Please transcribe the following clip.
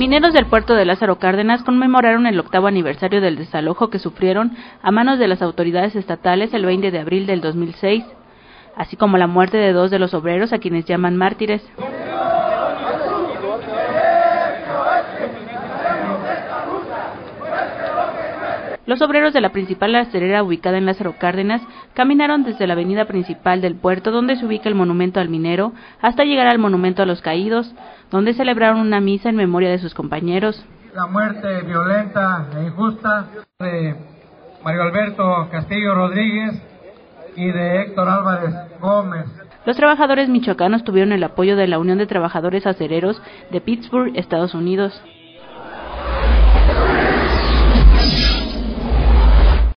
Mineros del puerto de Lázaro Cárdenas conmemoraron el octavo aniversario del desalojo que sufrieron a manos de las autoridades estatales el 20 de abril del 2006, así como la muerte de dos de los obreros a quienes llaman mártires. Los obreros de la principal acerera ubicada en Lázaro Cárdenas caminaron desde la avenida principal del puerto donde se ubica el monumento al minero hasta llegar al monumento a los caídos, donde celebraron una misa en memoria de sus compañeros. La muerte violenta e injusta de Mario Alberto Castillo Rodríguez y de Héctor Álvarez Gómez. Los trabajadores michoacanos tuvieron el apoyo de la Unión de Trabajadores Acereros de Pittsburgh, Estados Unidos.